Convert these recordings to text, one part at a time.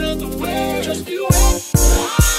Another way, just you ain't.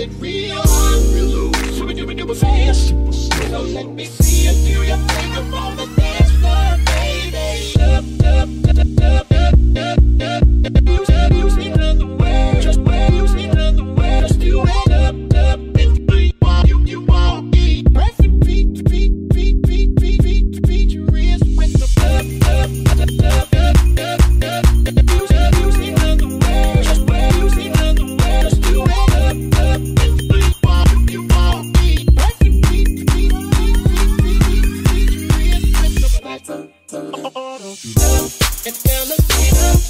it real. and elevate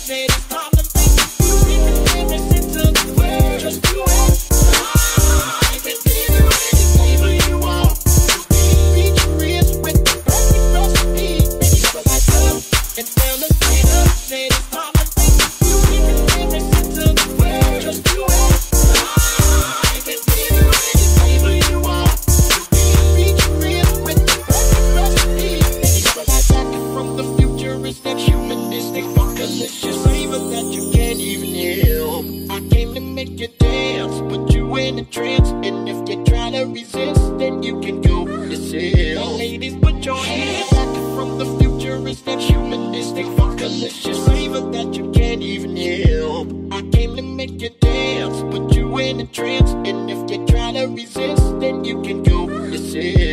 delicious flavor that you can't even help. I came to make you dance, put you in a trance, and if you're trying to resist, then you can go yourself. Ladies, put your hands back from the futuristic, humanistic, funkalicious flavor that you can't even help. I came to make you dance, put you in a trance, and if you're trying to resist, then you can go yourself.